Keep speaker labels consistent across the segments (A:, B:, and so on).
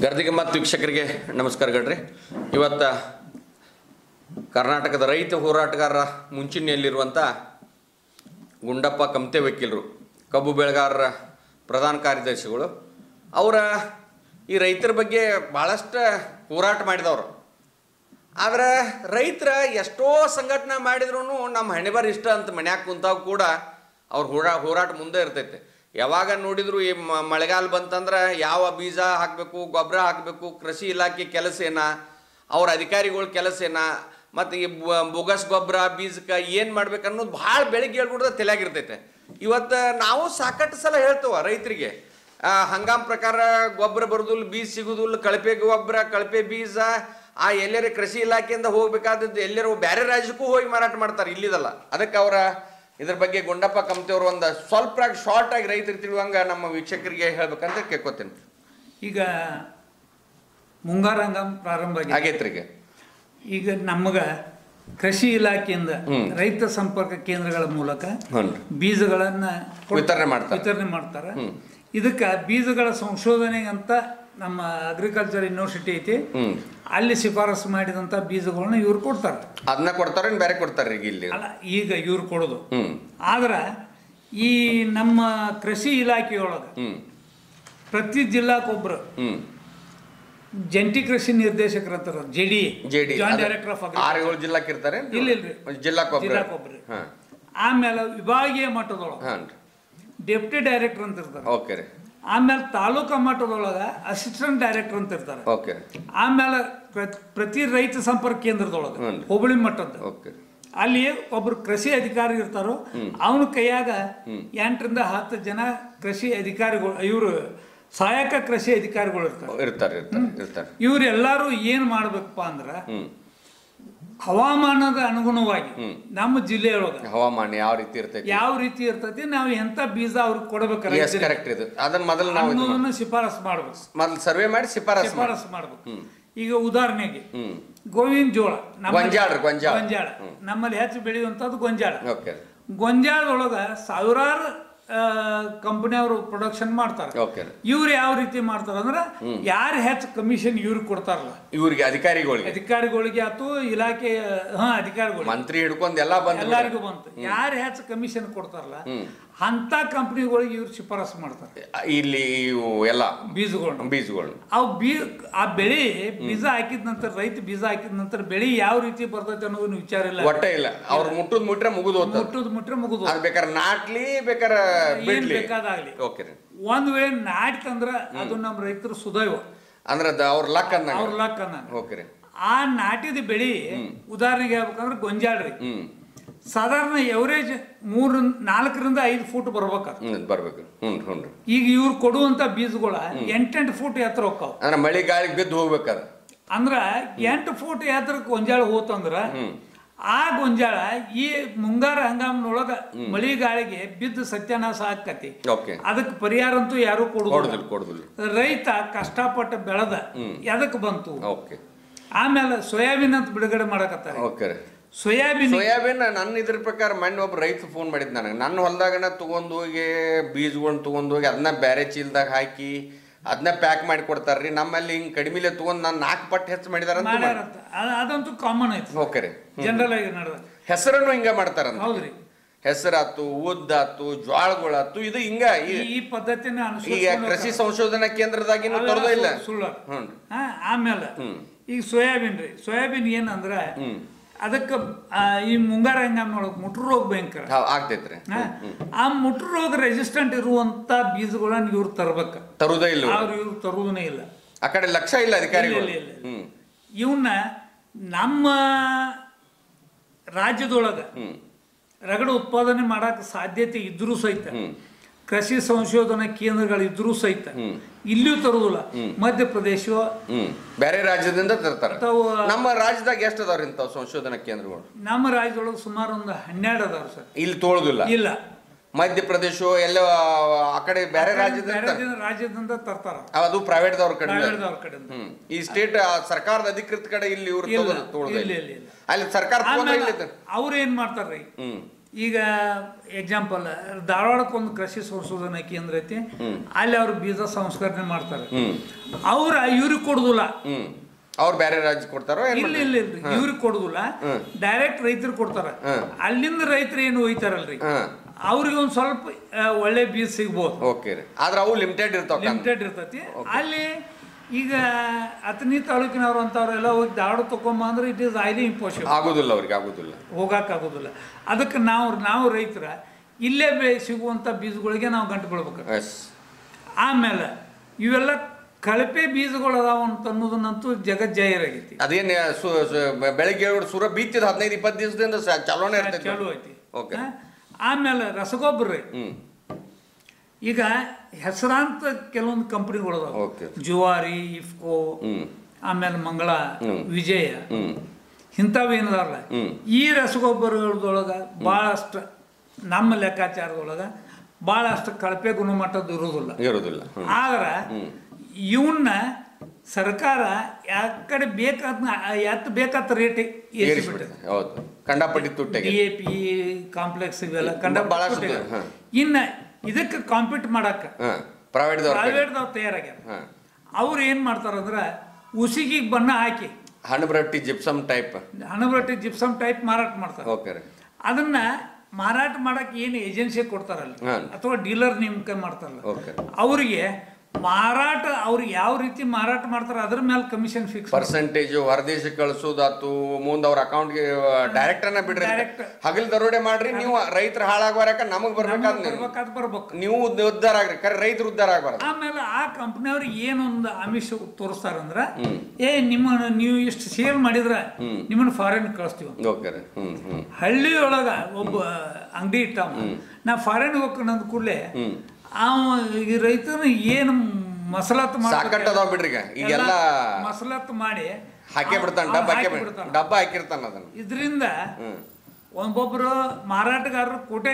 A: ಗರ್ದಿಗೆ ಮತ್ತು ವೀಕ್ಷಕರಿಗೆ ನಮಸ್ಕಾರಗಳ್ರಿ ಇವತ್ತು ಕರ್ನಾಟಕದ ರೈತ ಹೋರಾಟಗಾರರ ಮುಂಚೂಣಿಯಲ್ಲಿರುವಂಥ ಗುಂಡಪ್ಪ ಕಮತೆ ವಕೀಲರು, ಕಬ್ಬು ಬೆಳೆಗಾರರ ಪ್ರಧಾನ ಕಾರ್ಯದರ್ಶಿಗಳು, ಅವರ ಈ ರೈತರ ಬಗ್ಗೆ ಭಾಳಷ್ಟು ಹೋರಾಟ ಮಾಡಿದವರು. ಆದರೆ ರೈತರ ಎಷ್ಟೋ ಸಂಘಟನೆ ಮಾಡಿದ್ರೂ ನಮ್ಮ ಹಣೆಬರ ಇಷ್ಟ ಅಂತ ಮನ್ಯಾಗ ಕೂಡ ಅವ್ರ ಹೋರಾ, ಹೋರಾಟ ಮುಂದೆ ಇರ್ತೈತೆ. ಯಾವಾಗ ನೋಡಿದ್ರು ಈ ಮಳೆಗಾಲ ಬಂತಂದ್ರೆ ಯಾವ ಬೀಜ ಹಾಕಬೇಕು ಗೊಬ್ಬರ ಹಾಕಬೇಕು, ಕೃಷಿ ಇಲಾಖೆ ಕೆಲಸ ಏನ ಅವ್ರ ಅಧಿಕಾರಿಗಳ ಕೆಲಸ ಏನ ಮತ್ತು ಈ ಬೊಗಸ್ ಗೊಬ್ಬರ ಬೀಜಕ್ಕೆ ಏನು ಮಾಡ್ಬೇಕು ಅನ್ನೋದು ಭಾಳ ಬೆಳಿಗ್ಗೆ ಹೇಳ್ಬಿಡ್ದ ತಲೆಯಾಗಿರ್ತೈತೆ. ಇವತ್ತು ನಾವು ಸಾಕಷ್ಟು ಸಲ ಹೇಳ್ತೇವೆ ರೈತರಿಗೆ ಹಂಗಾಮ್ ಪ್ರಕಾರ ಗೊಬ್ಬರ ಬರೋದಿಲ್ಲ, ಬೀಜ ಸಿಗೋದಿಲ್ಲ, ಕಳಪೆ ಗೊಬ್ಬರ ಕಳಪೆ ಬೀಜ, ಆ ಎಲ್ಲರ ಕೃಷಿ ಇಲಾಖೆಯಿಂದ ಹೋಗ್ಬೇಕಾದದ್ದು ಎಲ್ಲರೂ ಬೇರೆ ರಾಜ್ಯಕ್ಕೂ ಹೋಗಿ ಮಾರಾಟ ಮಾಡ್ತಾರೆ, ಇಲ್ಲಿದಲ್ಲ. ಅದಕ್ಕೆ ಅವರ ಇದ್ರ ಬಗ್ಗೆ ಗುಂಡಪ್ಪ ಕಮ್ತಿಯವರು ಒಂದು ಸ್ವಲ್ಪ ಶಾರ್ಟ್ ಆಗಿ ರೈತರು ತಿಳುವಂಗ ನಮ್ಮ ವೀಕ್ಷಕರಿಗೆ ಹೇಳ್ಬೇಕಂತ ಕೇಳ್ಕೊತೀನಿ.
B: ಈಗ ಮುಂಗಾರು ಹಂಗಾಮ ಪ್ರಾರಂಭ
A: ಆಗೈತ್ರಿ ಈಗ.
B: ಈಗ ನಮಗ ಕೃಷಿ ಇಲಾಖೆಯಿಂದ ರೈತ ಸಂಪರ್ಕ ಕೇಂದ್ರಗಳ ಮೂಲಕ ಬೀಜಗಳನ್ನ
A: ವಿತರಣೆ ಮಾಡ್ತಾರೆ.
B: ವಿತರಣೆ ಮಾಡ್ತಾರೆ. ಇದಕ್ಕೆ ಬೀಜಗಳ ಸಂಶೋಧನೆ ಅಂತ ನಮ್ಮ ಅಗ್ರಿಕಲ್ಚರ್ ಯೂನಿವರ್ಸಿಟಿ ಐತಿ. ಅಲ್ಲಿ ಶಿಫಾರಸು ಮಾಡಿದಂತ ಬೀಜಗಳನ್ನ ಇವ್ರು ಕೊಡ್ತಾರೆ.
A: ಅದನ್ನ ಕೊಡ್ತಾರೆ ಬೇರೆ ಕೊಡ್ತಾರೆ ಈಗ ಇಲ್ಲಿ.
B: ಅಲ್ಲ ಈಗ ಇವ್ರು ಕೊಡೋದು. ಆದ್ರೆ ಈ ನಮ್ಮ ಕೃಷಿ ಇಲಾಖೆಯೊಳಗೆ ಪ್ರತಿ ಜಿಲ್ಲಾಕ್ಕೊಬ್ರು
A: ಹ್ಞೂ
B: ಜಂಟಿ ಕೃಷಿ ನಿರ್ದೇಶಕರ JD JD
A: J D
B: joint director of
A: ಆರು ಏಳು ಜಿಲ್ಲಾಕ್ ಇರ್ತಾರೆ
B: ಇಲ್ಲ ಇಲ್ರಿ ಜಿಲ್ಲಾಕ್ಕೊಬ್ರು ಆಮೇಲೆ ವಿಭಾಗೀಯ ಮಟ್ಟದೊಳಗೆ ಡೆಪ್ಟಿ ಡೈರೆಕ್ಟರ್ ಅಂತ ಇರ್ತಾರೆ.
A: ಓಕೆ ರೀ.
B: ಆಮೇಲೆ ತಾಲೂಕಾ ಮಟ್ಟದೊಳಗೆ ಅಸಿಸ್ಟೆಂಟ್ ಡೈರೆಕ್ಟರ್ ಅಂತ ಇರ್ತಾರೆ.
A: ಓಕೆ
B: ಆಮೇಲೆ ಪ್ರ- ಪ್ರತಿ ರೈತ ಸಂಪರ್ಕ ಕೇಂದ್ರದೊಳಗೆ. ಹೋಬಳಿ ಮಟ್ಟದ
A: ಓಕೆ
B: ಅಲ್ಲಿ ಒಬ್ರು ಕೃಷಿ ಅಧಿಕಾರಿ ಇರ್ತಾರೋ ಅವನ ಕೈಯಾಗ ಎಂಟರಿಂದ ಹತ್ತು ಜನ ಕೃಷಿ ಅಧಿಕಾರಿಗಳು ಇವರು ಸಹಾಯಕ ಕೃಷಿ ಅಧಿಕಾರಿಗಳು ಇರ್ತಾರೆ.
A: ಇರ್ತಾರೆ
B: ಇವರೆಲ್ಲರೂ ಏನು ಮಾಡ್ಬೇಕಪ್ಪ ಅಂದ್ರೆ ಹವಾಮಾನದ ಅನುಗುಣವಾಗಿ ನಮ್ಮ ಜಿಲ್ಲೆಯೊಳಗೆ
A: ಹವಾಮಾನ ಯಾವ ರೀತಿ ಇರ್ತೈತಿ?
B: ಯಾವ ರೀತಿ ಇರ್ತೈತಿ? ನಾವು ಎಂತ ಬೀಜ ಅವ್ರಿಗೆ ಕೊಡಬೇಕು
A: ಕರೆಕ್ಟ್ ಇದು. ಅದನ್ನ ಮೊದಲು ನಾವು
B: ಅನ್ನೋದನ್ನ ಶಿಫಾರಸ್ ಮಾಡ್ಬೇಕು.
A: ಮೊದಲು ಸರ್ವೆ ಮಾಡಿ ಶಿಫಾರಸ್
B: ಶಿಫಾರಸ್ ಮಾಡ್ಬೇಕು. ಈಗ ಉದಾಹರಣೆಗೆ ಗೋವಿನ ಜೋಳ.
A: ಗೊಂಜಾಳ, ಗೊಂಜಾಳ.
B: ಗೊಂಜಾಳ. ನಮ್ಮಲ್ಲಿ ಹೆಚ್ಚು ಬೆಳೆಯುವಂಥದ್ದು ಗೊಂಜಾಳ. ಗೊಂಜಾಳದೊಳಗ ಸಾವಿರಾರು ಕಂಪನಿಯವರು ಪ್ರೊಡಕ್ಷನ್ ಮಾಡ್ತಾರೆ. ಇವ್ರು ಯಾವ ರೀತಿ ಮಾಡ್ತಾರ ಅಂದ್ರೆ ಯಾರು ಹೆಚ್ಚು ಕಮಿಷನ್ ಇವ್ರಿಗೆ ಕೊಡ್ತಾರಲ್ಲ.
A: ಇವ್ರಿಗೆ ಅಧಿಕಾರಿಗಳಿಗೆ.
B: ಅಧಿಕಾರಿಗಳಿಗೆ ಆತು ಇಲಾಖೆ ಹಾ ಅಧಿಕಾರಿಗಳು
A: ಮಂತ್ರಿ ಹಿಡ್ಕೊಂಡು ಎಲ್ಲಾ ಬಂದ
B: ಎಲ್ಲರಿಗೂ ಬಂತು. ಯಾರು ಹೆಚ್ಚು ಕಮಿಷನ್ ಕೊಡ್ತಾರಲ್ಲ ಅಂತ ಕಂಪ್ನಿಗಳಿಗೆ ಇವ್ರು ಶಿಫಾರಸು ಮಾಡ್ತಾರೆ.
A: ಇಲ್ಲಿ ಇವು ಎಲ್ಲ
B: ಬೀಜಗಳು
A: ಬೀಜಗಳು
B: ಅವು ಬೀ ಆ ಬೆಳೆ ಬೀಜ ಹಾಕಿದ ನಂತರ ರೈತ ಬೀಜ ಹಾಕಿದ ನಂತರ ಬೆಳೆ ಯಾವ ರೀತಿ ಬರ್ತೈತೆ ಅನ್ನೋದನ್ನ ವಿಚಾರ ಇಲ್ಲ.
A: ಒಟ್ಟ ಇಲ್ಲ. ಅವ್ರು ಮುಟ್ಟದ್ ಮುಟ್ರೆ ಮುಗಿದು
B: ಮುಟ್ಟದ್ ಮುಟ್ರೆ ಮುಗಿದು
A: ಅದು ಬೇಕಾರೆ ನಾಟ್ಲಿ ಬೇಕಾದ್ರೆ
B: ಏನ್ ಬೇಕಾದಾಗ್ಲಿ.
A: ಓಕೆ
B: ಒಂದ್ ವೇಳೆ ನಾಟಿತಂದ್ರ ಅದು ನಮ್ಮ ರೈತರು ಸುದೈವ.
A: ಅಂದ್ರೆ ಅದ ಅವ್ರ ಲಕ್ ಲಕ್ಕನ
B: ಅವ್ರ ಲಕ್ ಅನ್ನ
A: ಓಕೆ
B: ಆ ನಾಟಿದ ಬೆಳಿ ಉದಾಹರಣೆಗೆ ಹೇಳ್ಬೇಕಂದ್ರೆ ಗೊಂಜಾಳ್ರಿ
A: ಹ್ಮ್.
B: ಸಾಧಾರಣ ಎವರೇಜ್ ಮೂರ್ ನಾಲ್ಕರಿಂದ ಐದು ಫೂಟ್ ಬರ್ಬೇಕ
A: ಹ್ಮ್ ಬರ್ಬೇಕು. ಹ್ಞೂ ಹ್ಞೂ
B: ಈಗ ಇವ್ರು ಕೊಡುವಂತ ಬೀಜಗಳ ಎಂಟೆಂಟು ಫೂಟ್ ಎತ್ತರ ಹೋಗ್ತಾವ
A: ಅಂದ್ರೆ ಮಳಿ ಗಾಳಿಗೆ ಬಿದ್ದು ಹೋಗ್ಬೇಕಾದ?
B: ಅಂದ್ರ ಎಂಟು ಫೂಟ್ ಎತ್ತರಕ್ಕೆ ಗೊಂಜಾಳ ಹೋತಂದ್ರ ಆ ಗೊಂಜಾಳ ಈ ಮುಂಗಾರ ಹಂಗಾಮಿನೊಳಗ ಮಳಿ ಗಾಳಿಗೆ ಬಿದ್ದು ಸತ್ಯನಾಶ
A: ಆಕತಿ
B: ಅದಕ್ಕೆ ಪರಿಹಾರ ಅಂತೂ ಯಾರು ಕೊಡುದಿಲ್ಲ. ರೈತ ಕಷ್ಟಪಟ್ಟು ಬೆಳೆದ ಎದಕ್ಕೆ ಬಂತು?
A: ಓಕೆ.
B: ಆಮೇಲೆ ಸೋಯಾಬೀನ್ ಅಂತ ಬಿಡುಗಡೆ ಮಾಡಕತ್ತಾರೆ. ಸೋಯಾಬೀನ್
A: ಸೋಯಾಬೀನ್ ನನ್ನ ಇದ್ರ ಪ್ರಕಾರ ಮೊನ್ನೆ ಒಬ್ಬ ರೈತ ಫೋನ್ ಮಾಡಿದ್ ನನಗೆ. ನನ್ನ ಹೊಲದಾಗನ ತಗೊಂಡು ಹೋಗಿ ಬೀಜಗಳನ್ನ ತಗೊಂಡು ಹೋಗಿ ಅದನ್ನ ಬ್ಯಾರೆ ಚೀಲದಾಗ ಹಾಕಿ ಅದನ್ನ ಪ್ಯಾಕ್ ಮಾಡಿ ಕೊಡ್ತಾರ್ರಿ. ನಮ್ಮಲ್ಲಿ ಹಿಂಗ್ ಕಡಿಮೆಲೆ ತಗೊಂಡ್ ನಾನು ನಾಲ್ಕು ಪಟ್ಟು ಹೆಚ್ಚು ಮಾಡಿದಾರ
B: ಅದಂತೂ ಕಾಮನ್ ಐತಿ
A: ಓಕೆ ರೀ.
B: ಜನರಲ್ ಆಗಿ ನಡೆದ.
A: ಹೆಸರನ್ನು ಹಿಂಗ ಮಾಡ್ತಾರಂತ.
B: ಹೌದ್ರಿ.
A: ಹೆಸರಾತು ಉದ್ದಾತು ಜ್ವಾಳಗಳಾತು ಇದು ಹಿಂಗ ಈ-
B: ಪದ್ಧತಿನ
A: ಈಗ ಕೃಷಿ ಸಂಶೋಧನಾ ಕೇಂದ್ರದಾಗಿನ
B: ಅವೆಲ್ಲ
A: ತರೋದ ಇಲ್ಲ?
B: ಸುಳ್ಳು- ಸುಳ್ಳು ಆಮೇಲೆ ಈಗ ಸೋಯಾಬೀನ್ ರೀ ಸೋಯಾಬೀನ್ ಏನಂದ್ರ ಅದಕ್ಕೆ ಈ ಮುಂಗಾರ ಹಂಗಾಮಿನೊಳಗೆ ಮುಟ್ರು ರೋಗ ಭಯಂಕರ
A: ಆಗ್ತೈತ್ರಿ
B: ಆ ಮುಟ್ರು ರೋಗ ರೆಸಿಸ್ಟೆಂಟ್ ಇರುವಂತ ಬೀಜಗಳನ್ನ ಇವ್ರು ತರ್ಬೇಕ.
A: ತರುದೇ ಇಲ್ಲ.
B: ಅವ್ರು ಇವ್ರು ತರುವುದೇ ಇಲ್ಲ.
A: ಆ ಕಡೆ ಲಕ್ಷ ಇಲ್ಲ ಅಧಿಕಾರಿಗಳು.
B: ಇವನ್ನ ನಮ್ಮ ರಾಜ್ಯದೊಳಗ ರಗಡ ಉತ್ಪಾದನೆ ಮಾಡಕ್ ಸಾಧ್ಯತೆ ಇದ್ರೂ ಸಹಿತ ಕೃಷಿ ಸಂಶೋಧನಾ ಕೇಂದ್ರಗಳಿದ್ರೂ ಸಹಿತ. ಇಲ್ಲೂ ತರುವುದಿಲ್ಲ ಮಧ್ಯಪ್ರದೇಶ
A: ಬೇರೆ ರಾಜ್ಯದಿಂದ ತರ್ತಾರ. ನಮ್ಮ ರಾಜ್ಯದಾಗ ಎಷ್ಟು ಅದಾವ್ರಿ ಇಂಥವು ಸಂಶೋಧನಾ ಕೇಂದ್ರಗಳು?
B: ನಮ್ಮ ರಾಜ್ಯದೊಳಗೆ ಸುಮಾರು ಒಂದು ಹನ್ನೆರಡು ಅದಾವ್ರಿ ಸರ್.
A: ಇಲ್ಲಿ ತೋಳುದಿಲ್ಲ?
B: ಇಲ್ಲ.
A: ಮಧ್ಯಪ್ರದೇಶ ಎಲ್ಲ ಆ ಕಡೆ ಬೇರೆ ರಾಜ್ಯದಿಂದ
B: ರಾಜ್ಯದಿಂದ ತರ್ತಾರ.
A: ಅದು ಪ್ರೈವೇಟ್ ದವ್ರ ಕಡೆ. ಈ ಸ್ಟೇಟ್ ಸರ್ಕಾರದ ಅಧಿಕೃತ ಕಡೆ ಇಲ್ಲಿ ಇವ್ರು
B: ಇಲ್ಲ.
A: ಅಲ್ಲಿ ಸರ್ಕಾರ
B: ಅವ್ರು ಏನ್ ಮಾಡ್ತಾರ್ರಿ? ಈಗ ಎಕ್ಸಾಂಪಲ್ ಧಾರವಾಡಕ್ಕೆ ಒಂದು ಕೃಷಿ ಸಂಶೋಧನಾ ಕೇಂದ್ರ ಐತಿ. ಅಲ್ಲಿ ಅವ್ರು ಬೀಜ ಸಂಸ್ಕರಣೆ ಮಾಡ್ತಾರೆ. ಅವ್ರ ಇವ್ರಿಗೆ ಕೊಡುದಿಲ್ಲ.
A: ಅವ್ರು ಬೇರೆ ರಾಜ್ಯ ಕೊಡ್ತಾರೋ
B: ಇಲ್ಲ ಇಲ್ಲ ಇವ್ರಿಗೆ ಕೊಡುದಿಲ್ಲ. ಡೈರೆಕ್ಟ್ ರೈತರು ಕೊಡ್ತಾರ. ಅಲ್ಲಿಂದ ರೈತರು ಏನು ಒಯ್ತಾರಲ್ರಿ? ಅವ್ರಿಗೆ ಒಂದು ಸ್ವಲ್ಪ ಒಳ್ಳೆ ಬೀಜ ಸಿಗ್ಬೋದು.
A: ಓಕೆ ರೀ. ಆದ್ರೆ ಅವು ಲಿಮಿಟೆಡ್ ಇರ್ತಾವ
B: ಲಿಮಿಟೆಡ್ ಇರ್ತೈತಿ. ಅಲ್ಲಿ ಈಗ ಅತನಿ ತಾಲೂಕಿನವರು ಅಂತವ್ರೆಲ್ಲ ಹೋಗಿ ದಾಡು ತಗೊಂಬ ಅಂದ್ರೆ ಇಟ್ ಇಸ್ ಐಲಿ ಇಂಪಾಸಿಬಲ್
A: ಆಗೋದಿಲ್ಲ ಅವ್ರಿಗೆ ಆಗೋದಿಲ್ಲ.
B: ಹೋಗಕ್ಕಾಗೋದಿಲ್ಲ ಅದಕ್ಕೆ ನಾವು ನಾವು ರೈತರ ಇಲ್ಲೇ ಬೆ ಸಿಗುವಂಥ ಬೀಜಗಳಿಗೆ ನಾವು ಗಂಟು
A: ಬಿಡ್ಬೇಕು
B: ಆಮೇಲೆ ಇವೆಲ್ಲ ಕಳಪೆ ಬೀಜಗಳು ಅದಾವ ಅಂತ ಅನ್ನೋದನ್ನಂತೂ ಜಗತ್ ಜಾಹೀರಾಗೈತಿ.
A: ಅದೇನು ಬೆಳಗ್ಗೆ ಸೂರ ಸುರ ಬೀತಿದ ಹದಿನೈದು ಇಪ್ಪತ್ತು ದಿವಸದಿಂದ ಚಲೋ ಚಾಲೋನೇ
B: ಚಾಲು ಐತಿ.
A: Okay.
B: ಆಮೇಲೆ ರಸಗೊಬ್ಬರ ಈಗ ಹೆಸರಾಂತ ಕೆಲವೊಂದು
A: ಕಂಪ್ನಿಗಳದಾವ
B: ಜುವಾರಿ ಇಫ್ಕೋ ಆಮೇಲೆ ಮಂಗಳ ವಿಜಯ.
A: ಇಂಥವೇನದಾರಲ್ಲ.
B: ಈ ರಸಗೊಬ್ಬರಗಳದೊಳಗ ಭಾಳಷ್ಟು ನಮ್ಮ ಲೆಕ್ಕಾಚಾರದೊಳಗೆ ಭಾಳಷ್ಟು ಕಳಪೆ ಗುಣಮಟ್ಟದ ಇರೋದಿಲ್ಲ.
A: ಇರೋದಿಲ್ಲ.
B: ಆದ್ರೆ ಇವನ್ನ ಸರ್ಕಾರ ಯಾ ಕಡೆ ಬೇಕಾದ ಎತ್ತ ಬೇಕಾದ ರೇಟ್ ಏರಿಸಿಬಿಟ್ಟೆ.
A: ಏರಿಸ್ಬಿಟ್ಟಿದೆ. ಹೌದು. ಕಂಡಪಟ್ಟಿ
B: ಡಿ ಎ ಪಿ ಕಾಂಪ್ಲೆಕ್ಸ್ ಇವೆಲ್ಲ ಕಂಡ
A: ಭಾಳಷ್ಟು
B: ಇನ್ನ ಇದಕ್ಕೆ ಕಾಂಪೀಟ್ ಮಾಡಕ್ಕೆ
A: ಪ್ರೈವೇಟ್ದವ್ರ
B: ತಯಾರಾಗ್ಯಾರ. ಅವ್ರು ಏನು ಮಾಡ್ತಾರಂದ್ರೆ ಉಸಿಗಿಗೆ ಬಣ್ಣ ಹಾಕಿ.
A: ಹಣ್ಣು ಬರಟ್ಟಿ ಜಿಪ್ಸಮ್ ಟೈಪ್
B: ಹಣಬರಟ್ಟಿ ಜಿಪ್ಸಮ್ ಟೈಪ್ ಮಾರಾಟ ಮಾಡ್ತಾರೆ.
A: ಓಕೆ
B: ಅದನ್ನ ಮಾರಾಟ ಮಾಡಕ್ಕೆ ಏನು ಏಜೆನ್ಸಿ ಕೊಡ್ತಾರಲ್ಲ? ಅಥವಾ ಡೀಲರ್ ನೇಮಕ ಮಾಡ್ತಾರಲ್ಲ? ಅವರಿಗೆ ಮಾರಾಟ ಅವ್ರು ಯಾವ ರೀತಿ ಮಾರಾಟ ಮಾಡ್ತಾರೆ ಅದ್ರ ಮೇಲೆ ಕಮಿಷನ್ ಫಿಕ್ಸ್
A: ಪರ್ಸೆಂಟೇಜ್ ಹೊರದೇಶ ಕಳಿಸೋದಾತು ಮುಂದೆ ಅವ್ರ ಅಕೌಂಟ್ಗೆ ಡೈರೆಕ್ಟ್ ಅನ್ನ ಬಿಡ್ರಿ. ಹಗಲ್ ದರೋಡೆ ಮಾಡ್ರಿ ನೀವು ರೈತರ ಹಾಳಾಗ್ಬಾರಕ ನಮಗ್ ಬರ್ಬೇಕಾದ್
B: ಬರ್ಬೇಕು.
A: ನೀವು ಉದ್ದಾರ ಆಗ್ರಿ ಕರೆ ರೈತರು ಉದ್ದಾರ ಆಗ್ಬಾರ್ದು.
B: ಆಮೇಲೆ ಆ ಕಂಪ್ನಿಯವ್ರು ಏನೊಂದು ಆಮಿಷ ತೋರಿಸ್ತಾರಂದ್ರ ಏ ನಿಮ್ಮ ನೀವು ಇಷ್ಟು ಸೇಲ್ ಮಾಡಿದ್ರ ನಿಮ್ಮನ್ನ ಫಾರಿನ್ ಕಳಿಸ್ತೀವಿ. ಹಳ್ಳಿಯೊಳಗ ಒಬ್ಬ ಅಂಗಡಿ ಇಟ್ಟ ನಾ ಫಾರಿನ್ ಹೋಗ್ಕೊಂಡ್ ಕೂಡಲೇ ಅವ ಈ ರೈತನ ಏನು ಮಸಲತ್
A: ಸಾಕಟ್ ಅದಾವ ಬಿಡ್ರಿ ಈಗ ಈಗೆಲ್ಲ
B: ಮಸಲತ್ ಮಾಡಿ
A: ಹಾಕಿ ಬಿಡ್ತಾನ ಡಬ್ಬ ಹಾಕೇ. ಡಬ್ಬ ಹಾಕಿರ್ತಾನ ಅದನ್ನ
B: ಇದರಿಂದ ಒಬ್ಬೊಬ್ರು ಮಾರಾಟಗಾರರು ಕೋಟೆ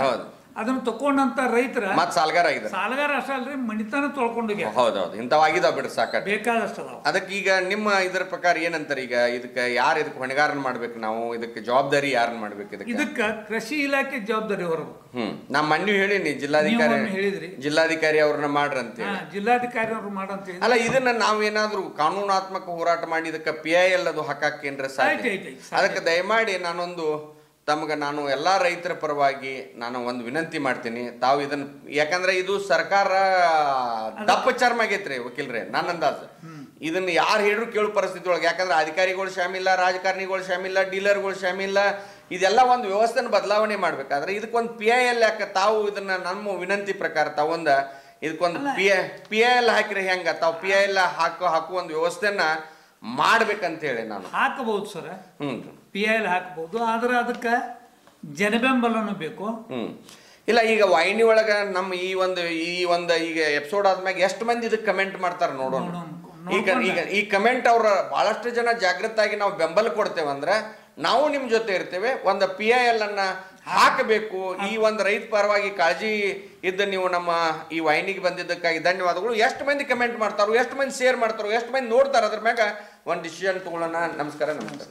A: ಹೌದು.
B: ಅದನ್ನ ತಕೊಂಡಂತ ರೈತರ
A: ಮತ್ತೆ ಸಾಲಗಾರ ಆಗಿದೆ
B: ಸಾಲಗಾರ ಅಷ್ಟೇ ಅಲ್ರಿ ಮಣಿತನ ತೊಳ್ಕೊಂಡೋಗ್ಯಾರ
A: ಹೌದೌದು ಇಂಥವಾಗಿದಾವ ಬಿಡ್ರಿ ಸಾಕ
B: ಬೇಕಾದಷ್ಟು ಅದಾವ.
A: ಅದಕ್ಕೆ ಈಗ ನಿಮ್ಮ ಇದರ ಪ್ರಕಾರ ಏನಂತಾರೆ ಈಗ? ಇದಕ್ಕೆ ಯಾರು ಇದಕ್ಕೆ ಹೊಣೆಗಾರನ್ ಮಾಡ್ಬೇಕು ನಾವು? ಇದಕ್ಕೆ ಜವಾಬ್ದಾರಿ ಯಾರನ್ನ ಮಾಡ್ಬೇಕು ಇದಕ್ಕೆ?
B: ಇದಕ್ಕ ಕೃಷಿ ಇಲಾಖೆ ಜವಾಬ್ದಾರಿ ಹೊರಬೇಕು
A: ಹ್ಮ್ ನಾ ಮಣ್ಣು ಹೇಳಿನಿ ಜಿಲ್ಲಾಧಿಕಾರಿ
B: ನೀವು ಹೇಳಿದ್ರಿ.
A: ಜಿಲ್ಲಾಧಿಕಾರಿ ಅವ್ರನ್ನ ಮಾಡ್ರಂತೆ.
B: ಜಿಲ್ಲಾಧಿಕಾರಿ ಅವ್ರು ಮಾಡಂತ.
A: ಅಲ್ಲ ಇದನ್ನ ನಾವೇನಾದ್ರೂ ಕಾನೂನಾತ್ಮಕ ಹೋರಾಟ ಮಾಡಿ ಇದಕ್ಕೆ ಪಿ ಐ ಎಲ್ ಅದು ಹಾಕಾಕೇನ್ರ
B: ಆಯ್ತು,
A: ಸಾಧ್ಯ. ಅದಕ್ಕೆ ದಯಮಾಡಿ ನಾನೊಂದು ತಮಗೆ ನಾನು ಎಲ್ಲಾ ರೈತರ ಪರವಾಗಿ ನಾನು ಒಂದು ವಿನಂತಿ ಮಾಡ್ತೀನಿ. ತಾವು ಇದನ್ನ ಯಾಕಂದ್ರೆ ಇದು ಸರ್ಕಾರ ದಪ್ಪ ಚರ್ಮ ಆಗೈತ್ರಿ ವಕೀಲ್ರೆ ನನ್ನ ಅಂದಾಜು. ಇದನ್ನ ಯಾರು ಹೇಳಿದ್ರು ಕೇಳೋ ಪರಿಸ್ಥಿತಿ ಒಳಗೆ ಯಾಕಂದ್ರೆ ಅಧಿಕಾರಿಗಳು ಶಾಮಿಲ್ಲ ರಾಜಕಾರಣಿಗಳು ಶಾಮಿಲ್ಲ ಡೀಲರ್ಗಳು ಶಾಮಿಲ್ಲ ಇದೆಲ್ಲ ಒಂದು ವ್ಯವಸ್ಥೆನ ಬದಲಾವಣೆ ಮಾಡ್ಬೇಕಾದ್ರೆ ಇದಕ್ಕೊಂದು ಪಿ ಐ ಎಲ್ ಯಾಕೆ ತಾವು ಇದನ್ನ ನಮ್ಮ ವಿನಂತಿ ಪ್ರಕಾರ ತಾವೊಂದ ಇದಕ್ಕೊಂದು P I P I L ಹಾಕಿರಿ ಹೆಂಗ? ತಾವು ಪಿ ಐ ಎಲ್ ಹಾಕೋ ಹಾಕುವ ಒಂದು ವ್ಯವಸ್ಥೆನ ಮಾಡ್ಬೇಕಂತ ಹೇಳಿ ನಾನು.
B: ಹಾಕಬಹುದು sir.
A: Hmm.
B: P I L ಹಾಕಬಹುದು. ಆದ್ರೆ ಅದಕ್ಕೆ ಜನಬೆಂಬಲನೂ ಬೇಕು.
A: ಹ್ಮ್. ಇಲ್ಲ ಈಗ ವಾಹಿನಿ ಒಳಗ ನಮ್ಮ ಈ ಒಂದು ಈ ಒಂದು ಈಗ ಎಪಿಸೋಡ್ ಆದ್ಮ್ಯಾಗ ಎಷ್ಟು ಮಂದಿ ಇದಕ್ಕೆ ಕಮೆಂಟ್ ಮಾಡ್ತಾರ
B: ನೋಡೋಣ.
A: ಈಗ ಈಗ ಈ ಕಮೆಂಟ್ ಅವ್ರ ಬಹಳಷ್ಟು ಜನ ಜಾಗೃತಾಗಿ ನಾವು ಬೆಂಬಲ ಕೊಡ್ತೇವೆ ಅಂದ್ರೆ ನಾವು ನಿಮ್ ಜೊತೆ ಇರ್ತೇವೆ. ಒಂದು ಪಿ ಐ ಎಲ್ ಅನ್ನ ಹಾಕಬೇಕು. ಈ ಒಂದು ರೈತ ಪರವಾಗಿ ಕಾಳಜಿ ಇದ್ದ ನೀವು ನಮ್ಮ ಈ ವಾಹಿನಿಗೆ ಬಂದಿದ್ದಕ್ಕಾಗಿ ಧನ್ಯವಾದಗಳು. ಎಷ್ಟು ಮಂದಿ ಕಮೆಂಟ್ ಮಾಡ್ತಾರೋ ಎಷ್ಟು ಮಂದಿ ಶೇರ್ ಮಾಡ್ತಾರೋ ಎಷ್ಟು ಮಂದಿ ನೋಡ್ತಾರೋ ಅದ್ರ ಮ್ಯಾಗ ಒಂದು ಡಿಸಿಷನ್ ತಗೊಳ್ಳೋಣ. ನಮಸ್ಕಾರ ನಮಸ್ಕಾರ.